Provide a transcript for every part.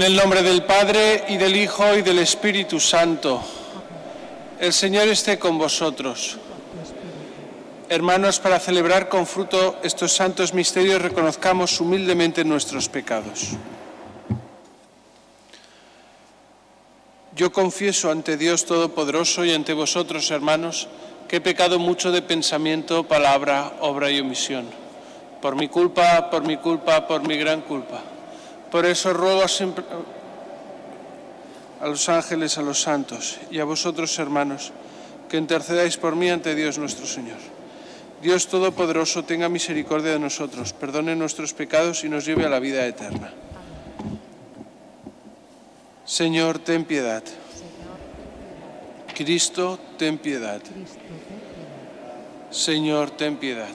En el nombre del Padre y del Hijo y del Espíritu Santo. El Señor esté con vosotros. Hermanos, para celebrar con fruto estos santos misterios, reconozcamos humildemente nuestros pecados. Yo confieso ante Dios Todopoderoso y ante vosotros, hermanos, que he pecado mucho de pensamiento, palabra, obra y omisión. Por mi culpa, por mi culpa, por mi gran culpa. Por eso ruego siempre a los ángeles, a los santos y a vosotros, hermanos, que intercedáis por mí ante Dios nuestro Señor. Dios Todopoderoso tenga misericordia de nosotros, perdone nuestros pecados y nos lleve a la vida eterna. Señor, ten piedad. Cristo, ten piedad. Señor, ten piedad.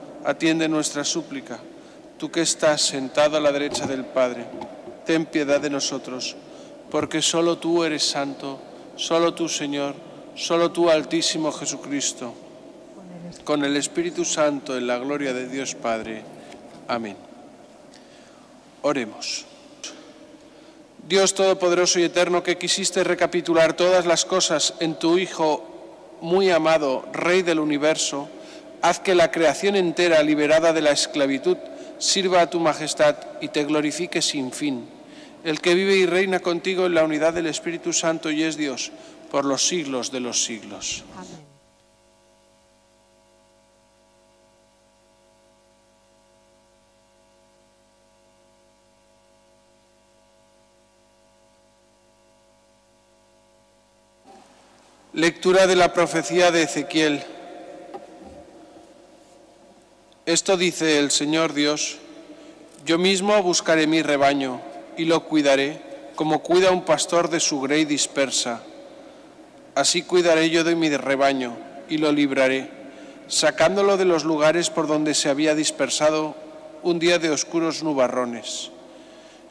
atiende nuestra súplica. Tú que estás sentado a la derecha del Padre, ten piedad de nosotros, porque solo tú eres santo, solo tú Señor, solo tú Altísimo Jesucristo, con el Espíritu Santo en la gloria de Dios Padre. Amén. Oremos. Dios Todopoderoso y Eterno, que quisiste recapitular todas las cosas en tu Hijo muy amado, Rey del universo, haz que la creación entera, liberada de la esclavitud, sirva a tu majestad y te glorifique sin fin. El que vive y reina contigo en la unidad del Espíritu Santo y es Dios por los siglos de los siglos. Amén. Lectura de la profecía de Ezequiel. Esto dice el Señor Dios, yo mismo buscaré mi rebaño y lo cuidaré como cuida un pastor de su grey dispersa. Así cuidaré yo de mi rebaño y lo libraré, sacándolo de los lugares por donde se había dispersado un día de oscuros nubarrones.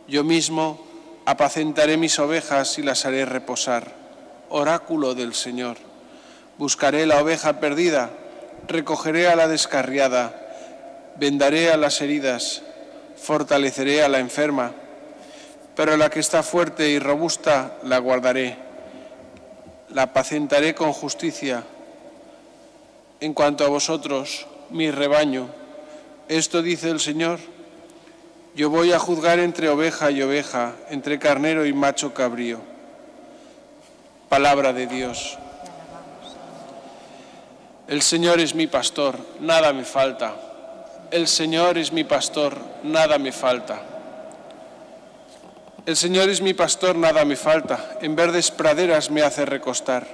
Yo mismo apacentaré mis ovejas y las haré reposar oráculo del Señor. Buscaré la oveja perdida, recogeré a la descarriada, vendaré a las heridas, fortaleceré a la enferma, pero la que está fuerte y robusta la guardaré, la apacentaré con justicia. En cuanto a vosotros, mi rebaño, esto dice el Señor, yo voy a juzgar entre oveja y oveja, entre carnero y macho cabrío. Palabra de Dios. El Señor es mi pastor, nada me falta. El Señor es mi pastor, nada me falta. El Señor es mi pastor, nada me falta. En verdes praderas me hace recostar.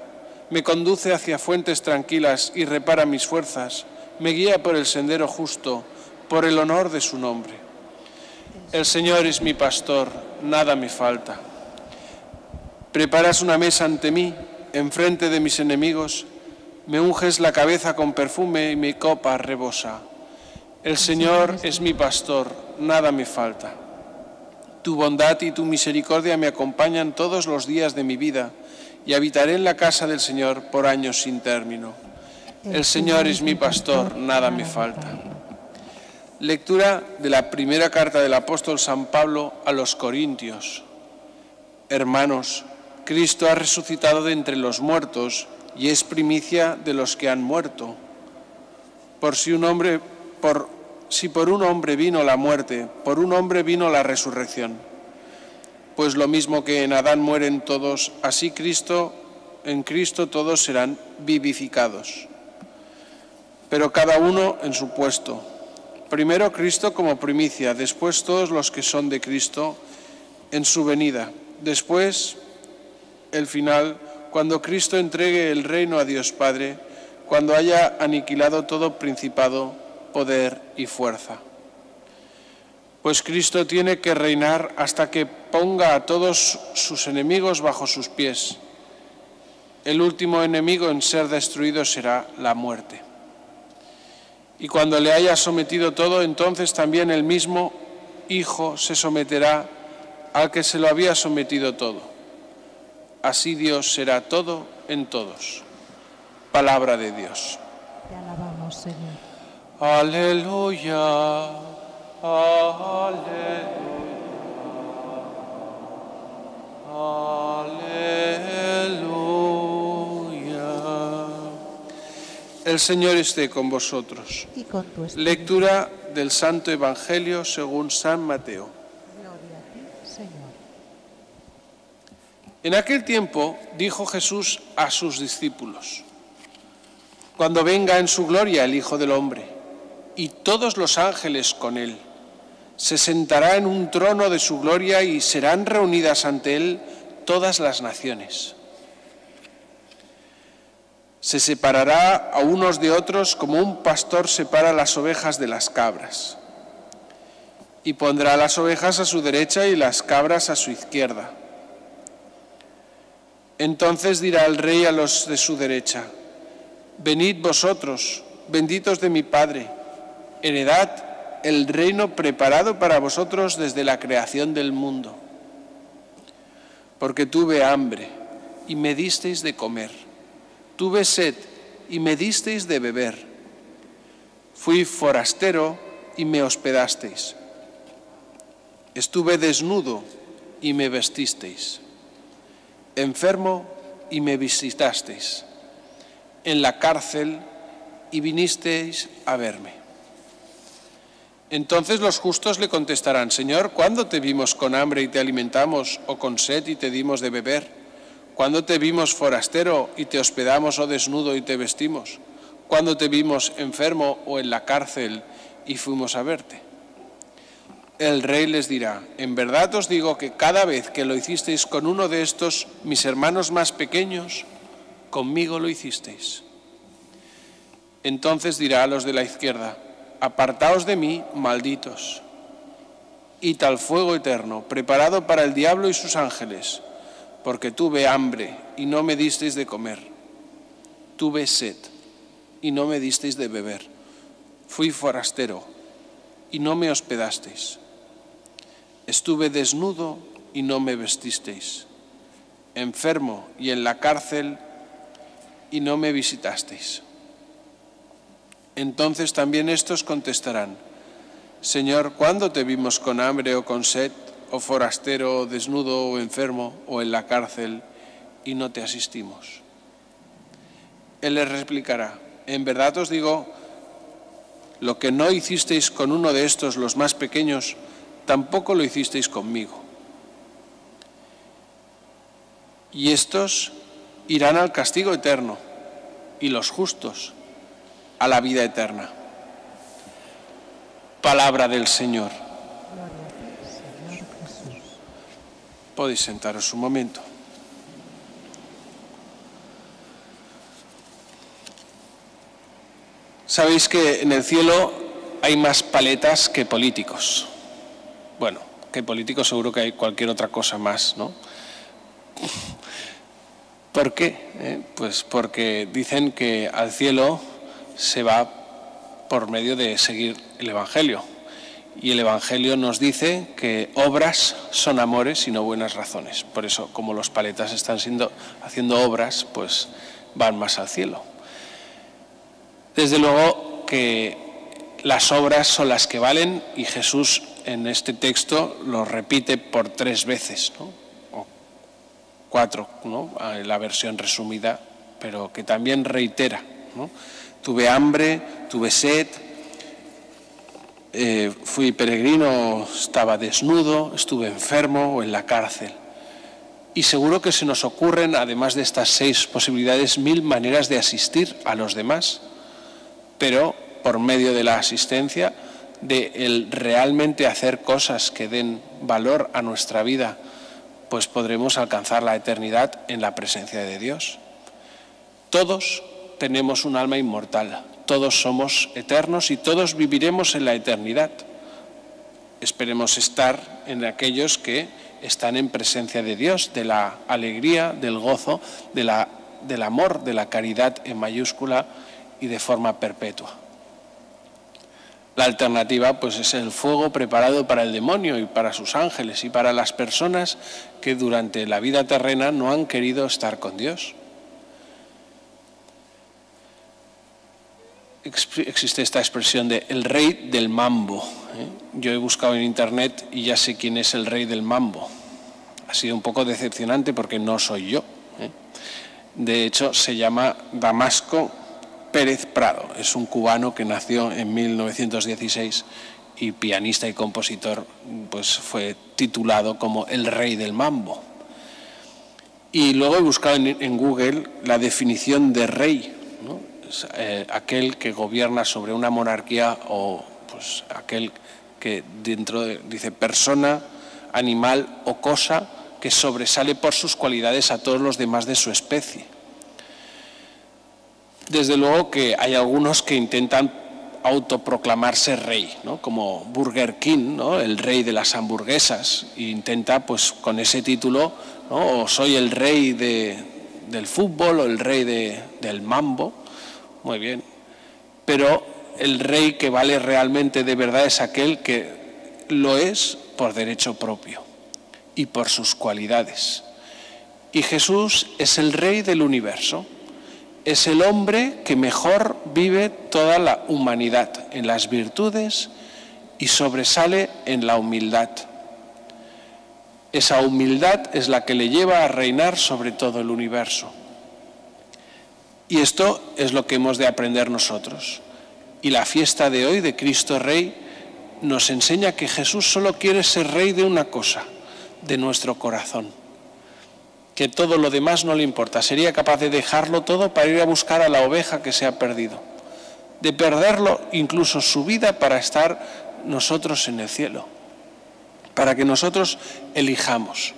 Me conduce hacia fuentes tranquilas y repara mis fuerzas. Me guía por el sendero justo, por el honor de su nombre. El Señor es mi pastor, nada me falta. Preparas una mesa ante mí, enfrente de mis enemigos, me unges la cabeza con perfume y mi copa rebosa. El Señor es mi pastor, nada me falta. Tu bondad y tu misericordia me acompañan todos los días de mi vida y habitaré en la casa del Señor por años sin término. El Señor es mi pastor, nada me falta. Lectura de la primera carta del apóstol San Pablo a los Corintios. Hermanos, Cristo ha resucitado de entre los muertos y es primicia de los que han muerto. Por si un hombre, por si por un hombre vino la muerte, por un hombre vino la resurrección. Pues lo mismo que en Adán mueren todos, así Cristo, en Cristo todos serán vivificados. Pero cada uno en su puesto. Primero Cristo como primicia, después todos los que son de Cristo en su venida. Después el final, cuando Cristo entregue el reino a Dios Padre, cuando haya aniquilado todo principado, poder y fuerza. pues Cristo tiene que reinar hasta que ponga a todos sus enemigos bajo sus pies. El último enemigo en ser destruido será la muerte. Y cuando le haya sometido todo, entonces también el mismo Hijo se someterá al que se lo había sometido todo. Así Dios será todo en todos. Palabra de Dios. Te alabamos, Señor. Aleluya. Aleluya. Aleluya. El Señor esté con vosotros. Y con tu espíritu. Lectura del Santo Evangelio según San Mateo. Gloria a ti, Señor. En aquel tiempo dijo Jesús a sus discípulos, Cuando venga en su gloria el Hijo del Hombre y todos los ángeles con él, se sentará en un trono de su gloria y serán reunidas ante él todas las naciones. Se separará a unos de otros como un pastor separa las ovejas de las cabras. Y pondrá las ovejas a su derecha y las cabras a su izquierda. Entonces dirá el rey a los de su derecha, venid vosotros, benditos de mi Padre, heredad el reino preparado para vosotros desde la creación del mundo. Porque tuve hambre y me disteis de comer, tuve sed y me disteis de beber, fui forastero y me hospedasteis, estuve desnudo y me vestisteis. Enfermo y me visitasteis, en la cárcel y vinisteis a verme. Entonces los justos le contestarán, Señor, ¿cuándo te vimos con hambre y te alimentamos, o con sed y te dimos de beber? ¿Cuándo te vimos forastero y te hospedamos, o desnudo y te vestimos? ¿Cuándo te vimos enfermo o en la cárcel y fuimos a verte? El rey les dirá, en verdad os digo que cada vez que lo hicisteis con uno de estos, mis hermanos más pequeños, conmigo lo hicisteis. Entonces dirá a los de la izquierda, apartaos de mí, malditos, y tal fuego eterno, preparado para el diablo y sus ángeles, porque tuve hambre y no me disteis de comer, tuve sed y no me disteis de beber, fui forastero y no me hospedasteis. Estuve desnudo y no me vestisteis, enfermo y en la cárcel y no me visitasteis. Entonces también estos contestarán, Señor, ¿cuándo te vimos con hambre o con sed, o forastero, o desnudo, o enfermo, o en la cárcel, y no te asistimos? Él les replicará, en verdad os digo, lo que no hicisteis con uno de estos, los más pequeños, tampoco lo hicisteis conmigo. Y estos irán al castigo eterno y los justos a la vida eterna. Palabra del Señor. Podéis sentaros un momento. Sabéis que en el cielo hay más paletas que políticos. Bueno, que políticos seguro que hay cualquier otra cosa más, ¿no? ¿Por qué? Eh, Pues porque dicen que al cielo se va por medio de seguir el Evangelio. Y el Evangelio nos dice que obras son amores y no buenas razones. Por eso, como los paletas están siendo, haciendo obras, pues van más al cielo. Desde luego que las obras son las que valen y Jesús en este texto lo repite por tres veces, ¿no? o cuatro, ¿no? la versión resumida, pero que también reitera. Tuve hambre, tuve sed, eh, fui peregrino, estaba desnudo, estuve enfermo o en la cárcel. Y seguro que se nos ocurren, además de estas seis posibilidades, mil maneras de asistir a los demás, pero por medio de la asistencia, de el realmente hacer cosas que den valor a nuestra vida, pues podremos alcanzar la eternidad en la presencia de Dios. Todos tenemos un alma inmortal, todos somos eternos y todos viviremos en la eternidad. esperemos estar en aquellos que están en presencia de Dios, de la alegría, del gozo, de la, del amor, de la caridad en mayúscula y de forma perpetua. La alternativa pues es el fuego preparado para el demonio y para sus ángeles y para las personas que durante la vida terrena no han querido estar con Dios. Existe esta expresión de el rey del mambo. ¿eh? Yo he buscado en internet y ya sé quién es el rey del mambo. Ha sido un poco decepcionante porque no soy yo. ¿eh? De hecho, se llama Damasco Pérez Prado. Es un cubano que nació en 1916 y pianista y compositor, pues fue titulado como el rey del mambo. Y luego he buscado en, Google la definición de rey, eh, aquel que gobierna sobre una monarquía o pues aquel que dentro de, dice persona, animal o cosa que sobresale por sus cualidades a todos los demás de su especie. Desde luego que hay algunos que intentan autoproclamarse rey, ¿no? como Burger King, ¿no? el rey de las hamburguesas, e intenta pues con ese título, ¿no? o soy el rey del fútbol o el rey del mambo, muy bien, pero el rey que vale realmente de verdad es aquel que lo es por derecho propio y por sus cualidades. Y Jesús es el rey del universo es el hombre que mejor vive toda la humanidad en las virtudes y sobresale en la humildad. Esa humildad es la que le lleva a reinar sobre todo el universo. Y esto es lo que hemos de aprender nosotros. Y la fiesta de hoy de Cristo Rey nos enseña que Jesús solo quiere ser rey de una cosa, de nuestro corazón que todo lo demás no le importa. Sería capaz de dejarlo todo para ir a buscar a la oveja que se ha perdido, de perderlo incluso su vida para estar nosotros en el cielo, para que nosotros elijamos.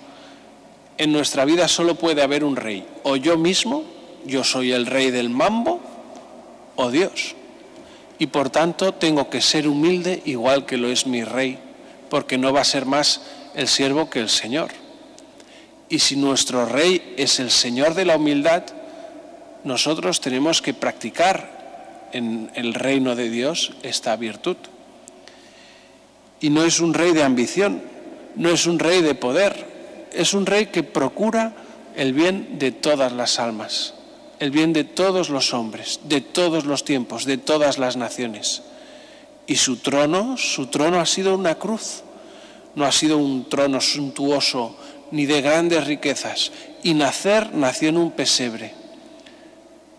En nuestra vida solo puede haber un rey, o yo mismo, yo soy el rey del mambo, o Dios. Y por tanto tengo que ser humilde igual que lo es mi rey, porque no va a ser más el siervo que el Señor. Y si nuestro Rey es el Señor de la humildad, nosotros tenemos que practicar en el reino de Dios esta virtud. Y no es un rey de ambición, no es un rey de poder, es un rey que procura el bien de todas las almas, el bien de todos los hombres, de todos los tiempos, de todas las naciones. Y su trono, su trono ha sido una cruz, no ha sido un trono suntuoso ni de grandes riquezas, y nacer nació en un pesebre.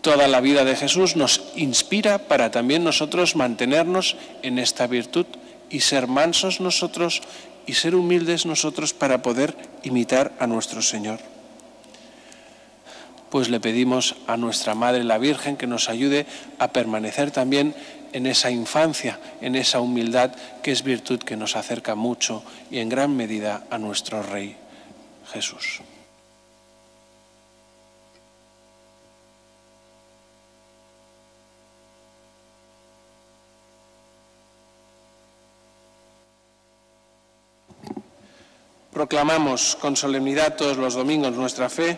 Toda la vida de Jesús nos inspira para también nosotros mantenernos en esta virtud y ser mansos nosotros y ser humildes nosotros para poder imitar a nuestro Señor. Pues le pedimos a nuestra Madre la Virgen que nos ayude a permanecer también en esa infancia, en esa humildad que es virtud que nos acerca mucho y en gran medida a nuestro Rey. Jesús. Proclamamos con solemnidad todos los domingos nuestra fe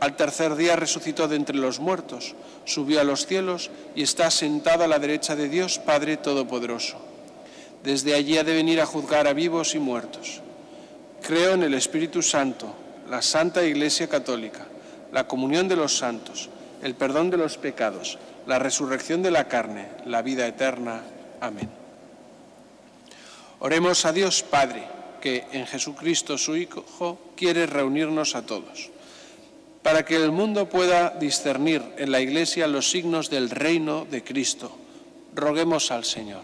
al tercer día resucitó de entre los muertos, subió a los cielos y está sentado a la derecha de Dios Padre Todopoderoso. Desde allí ha de venir a juzgar a vivos y muertos. Creo en el Espíritu Santo, la Santa Iglesia Católica, la comunión de los santos, el perdón de los pecados, la resurrección de la carne, la vida eterna. Amén. Oremos a Dios Padre, que en Jesucristo su Hijo quiere reunirnos a todos, para que el mundo pueda discernir en la Iglesia los signos del reino de Cristo. Roguemos al Señor.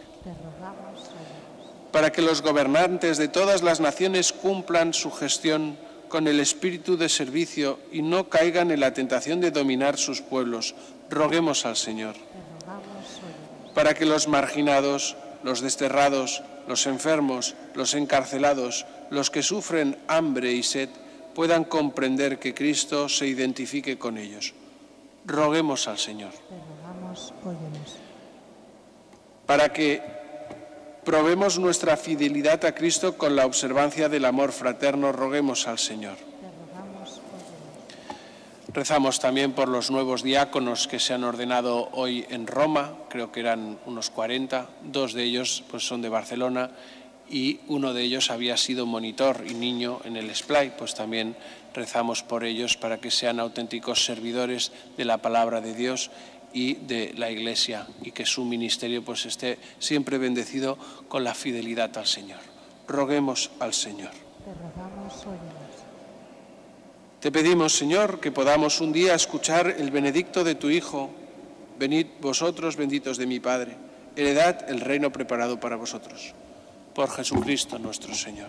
Para que los gobernantes de todas las naciones cumplan su gestión con el espíritu de servicio y no caigan en la tentación de dominar sus pueblos. Roguemos al Señor. Para que los marginados, los desterrados, los enfermos, los encarcelados, los que sufren hambre y sed, puedan comprender que Cristo se identifique con ellos. Roguemos al Señor. Rogamos, para que probemos nuestra fidelidad a Cristo con la observancia del amor fraterno, roguemos al Señor. Rogamos. Rezamos también por los nuevos diáconos que se han ordenado hoy en Roma, creo que eran unos 40, dos de ellos pues son de Barcelona y uno de ellos había sido monitor y niño en el SPLAY, pues también rezamos por ellos para que sean auténticos servidores de la palabra de Dios y de la Iglesia y que su ministerio pues esté siempre bendecido con la fidelidad al Señor. Roguemos al Señor. Te rogamos. Te pedimos, Señor, que podamos un día escuchar el benedicto de tu Hijo. Venid vosotros, benditos de mi Padre, heredad el reino preparado para vosotros. Por Jesucristo nuestro Señor.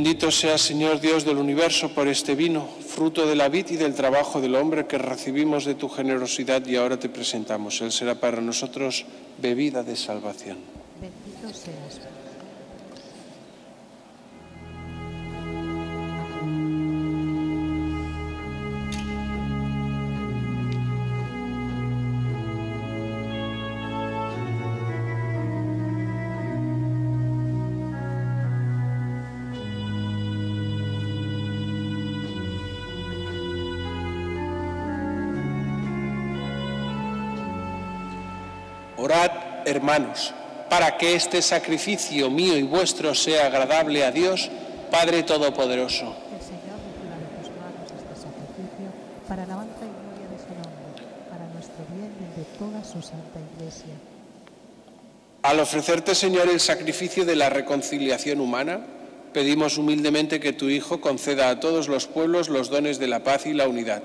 Bendito seas, Señor Dios del universo, por este vino, fruto de la vid y del trabajo del hombre que recibimos de tu generosidad y ahora te presentamos. Él será para nosotros bebida de salvación. Hermanos, para que este sacrificio mío y vuestro sea agradable a Dios, Padre Todopoderoso. Que el Señor reciba de tus manos este sacrificio para alabanza y gloria de su nombre, para nuestro bien y el de toda su santa iglesia. Al ofrecerte, Señor, el sacrificio de la reconciliación humana, pedimos humildemente que tu Hijo conceda a todos los pueblos los dones de la paz y la unidad.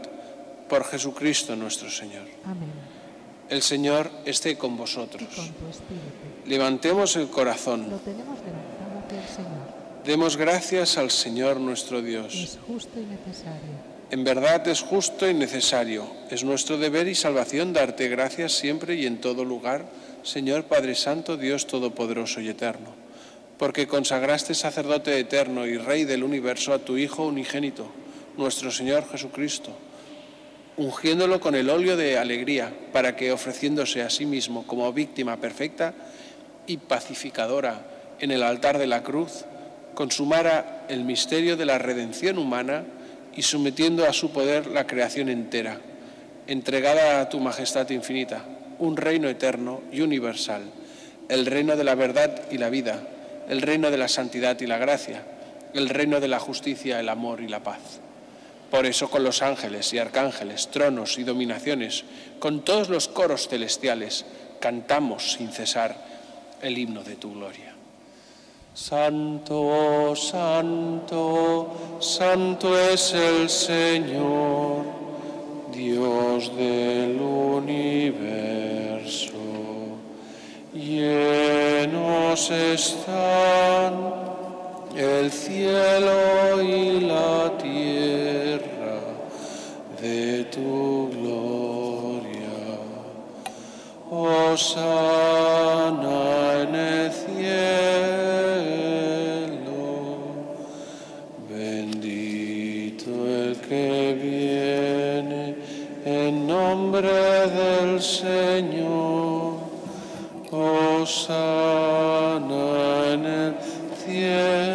Por Jesucristo nuestro Señor. Amén. El Señor esté con vosotros. con. Levantemos el corazón. Lo tenemos levantado hacia el Señor. Demos gracias al Señor nuestro Dios. Es justo y necesario. En verdad es justo y necesario. Es nuestro deber y salvación darte gracias siempre y en todo lugar, Señor Padre Santo, Dios Todopoderoso y Eterno. Porque consagraste sacerdote eterno y Rey del universo a tu Hijo unigénito, nuestro Señor Jesucristo, ungiéndolo con el óleo de alegría, para que ofreciéndose a sí mismo como víctima perfecta y pacificadora en el altar de la cruz, consumara el misterio de la redención humana y sometiendo a su poder la creación entera, entregada a tu majestad infinita, un reino eterno y universal, el reino de la verdad y la vida, el reino de la santidad y la gracia, el reino de la justicia, el amor y la paz. Por eso con los ángeles y arcángeles, tronos y dominaciones, con todos los coros celestiales, cantamos sin cesar el himno de tu gloria. Santo, santo, santo es el Señor, Dios del universo, llenos están el cielo y la tierra de tu gloria. Osana en el cielo, bendito el que viene en nombre del Señor. Osana en el cielo.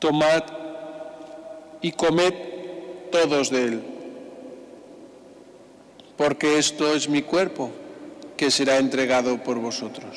Tomad y comed todos de él, porque esto es mi cuerpo que será entregado por vosotros.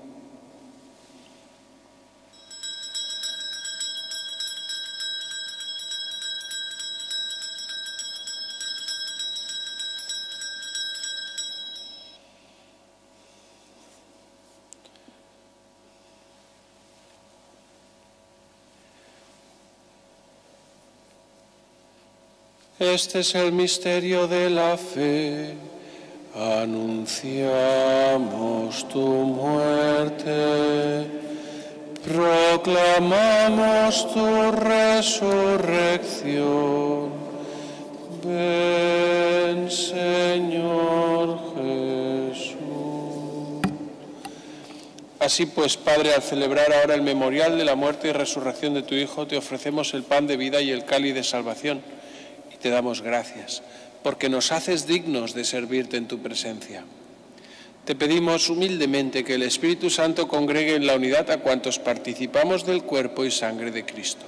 Este es el misterio de la fe. Anunciamos tu muerte, proclamamos tu resurrección. Ven, Señor Jesús. Así pues, Padre, al celebrar ahora el memorial de la muerte y resurrección de tu Hijo, te ofrecemos el pan de vida y el cáliz de salvación te damos gracias, porque nos haces dignos de servirte en tu presencia. Te pedimos humildemente que el Espíritu Santo congregue en la unidad a cuantos participamos del cuerpo y sangre de Cristo.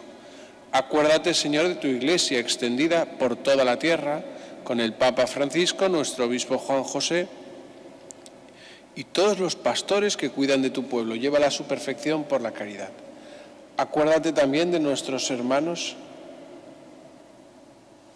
Acuérdate, Señor, de tu iglesia extendida por toda la tierra, con el Papa Francisco, nuestro obispo Juan José, y todos los pastores que cuidan de tu pueblo. Llévala a su perfección por la caridad. Acuérdate también de nuestros hermanos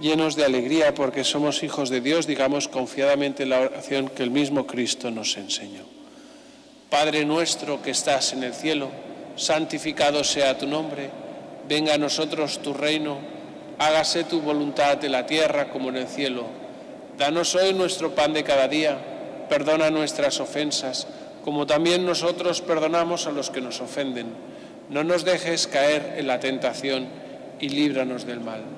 Llenos de alegría porque somos hijos de Dios, digamos confiadamente la oración que el mismo Cristo nos enseñó. Padre nuestro que estás en el cielo, santificado sea tu nombre, venga a nosotros tu reino, hágase tu voluntad en la tierra como en el cielo. Danos hoy nuestro pan de cada día, perdona nuestras ofensas, como también nosotros perdonamos a los que nos ofenden. No nos dejes caer en la tentación y líbranos del mal.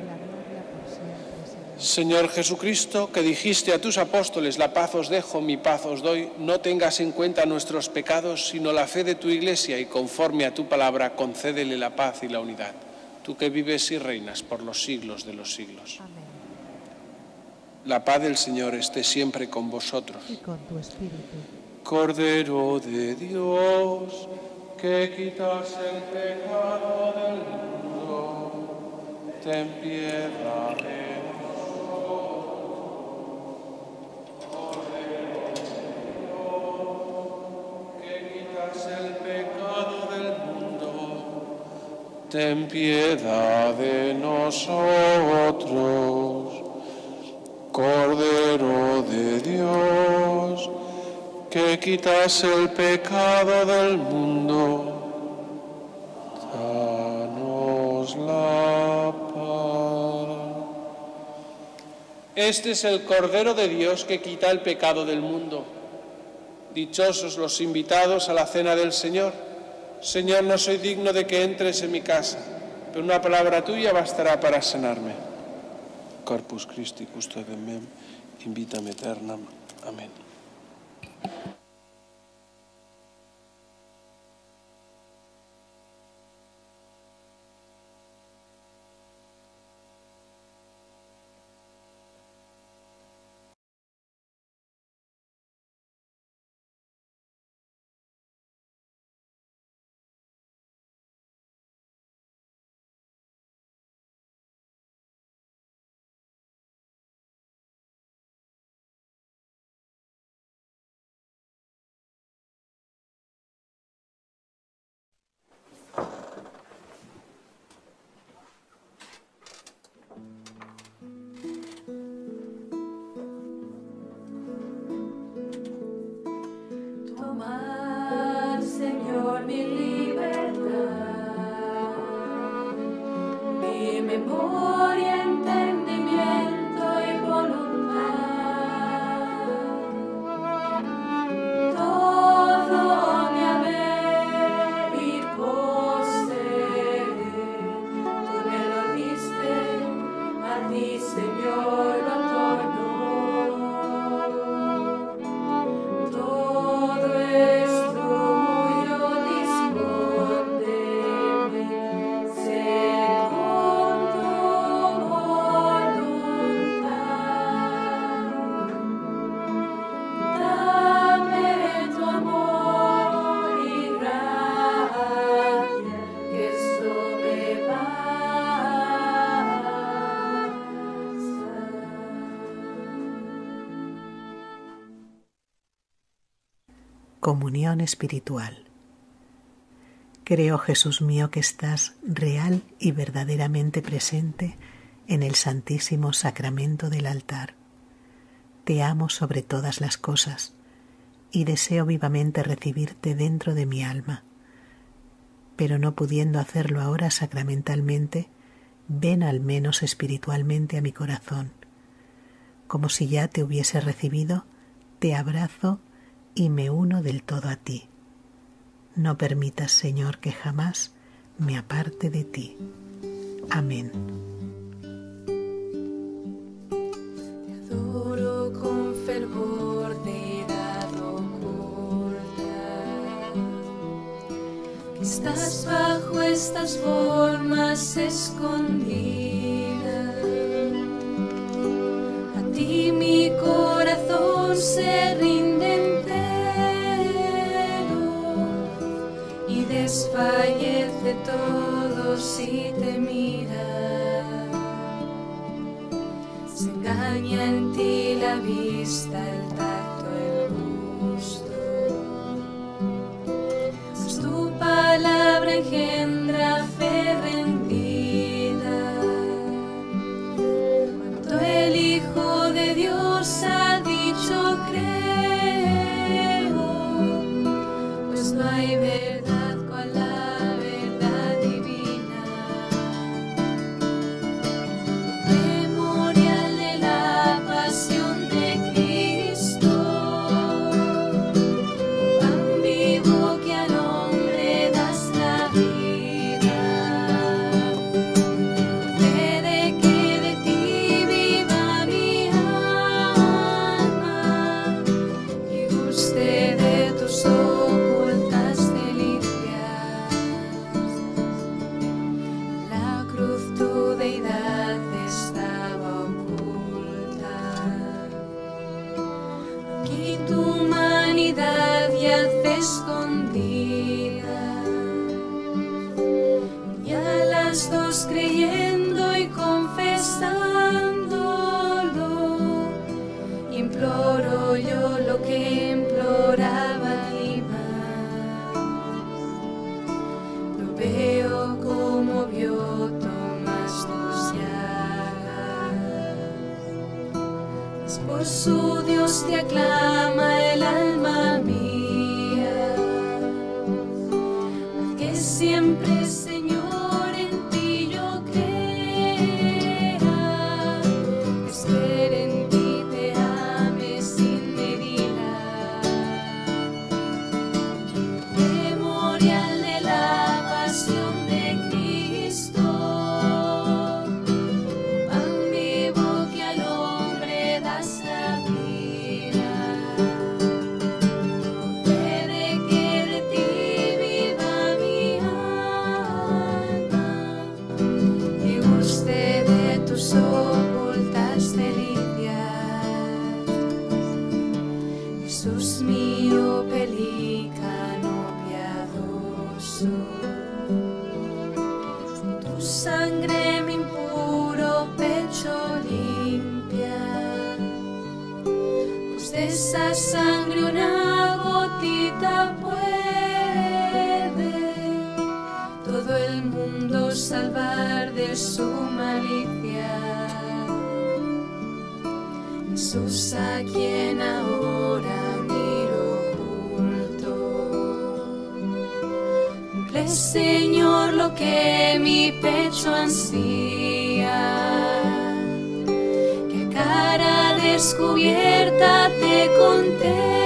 Señor Jesucristo, que dijiste a tus apóstoles, la paz os dejo, mi paz os doy, no tengas en cuenta nuestros pecados, sino la fe de tu Iglesia y conforme a tu palabra, concédele la paz y la unidad. Tú que vives y reinas por los siglos de los siglos. Amén. La paz del Señor esté siempre con vosotros. Y con tu espíritu. Cordero de Dios, que quitas el pecado del mundo, ten piedad de ten piedad de nosotros. Cordero de Dios, que quitas el pecado del mundo, danos la paz. Este es el Cordero de Dios que quita el pecado del mundo. Dichosos los invitados a la cena del Señor. Señor, no soy digno de que entres en mi casa, pero una palabra tuya bastará para sanarme. Corpus Christi, de mem, invítame eternam. Amén. Morning. en Comunión espiritual. Creo, Jesús mío, que estás real y verdaderamente presente en el Santísimo Sacramento del altar. Te amo sobre todas las cosas y deseo vivamente recibirte dentro de mi alma. Pero no pudiendo hacerlo ahora sacramentalmente, ven al menos espiritualmente a mi corazón. Como si ya te hubiese recibido, te abrazo y me uno del todo a ti. No permitas, Señor, que jamás me aparte de ti. Amén. Te adoro con fervor de que estás bajo estas formas escondidas. A ti mi corazón se rinde desfallece todo si te mira. Se engaña en ti la vista, el tacto, el gusto. Mas tu palabra engendra soon. Ansía. Que cara descubierta te contemple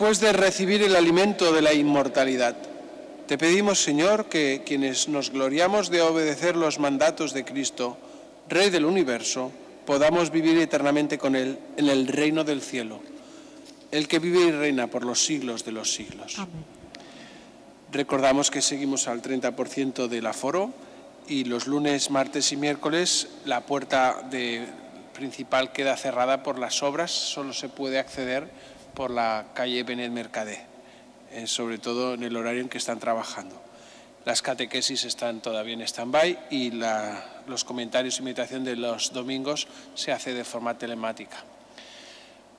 Después de recibir el alimento de la inmortalidad, te pedimos, Señor, que quienes nos gloriamos de obedecer los mandatos de Cristo, Rey del universo, podamos vivir eternamente con Él en el reino del cielo, el que vive y reina por los siglos de los siglos. Recordamos que seguimos al 30% del aforo y los lunes, martes y miércoles la puerta de- principal queda cerrada por las obras, solo se puede acceder por la calle Benet Mercadé, eh, sobre todo en el horario en que están trabajando. Las catequesis están todavía en stand-by y la- los comentarios y meditación de los domingos se hace de forma telemática.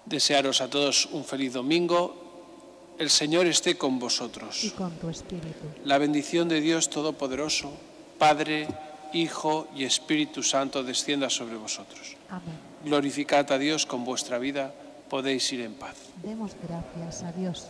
Desearos a todos un feliz domingo. El Señor esté con vosotros. y con tu espíritu. La bendición de Dios Todopoderoso, Padre, Hijo y Espíritu Santo descienda sobre vosotros. Amén. Glorificad a Dios con vuestra vida, podéis ir en paz. Demos gracias a Dios.